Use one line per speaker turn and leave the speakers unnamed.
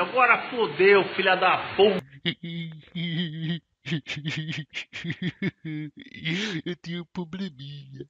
olha, agora fodeu, filha da puta.
Eu tenho um probleminha.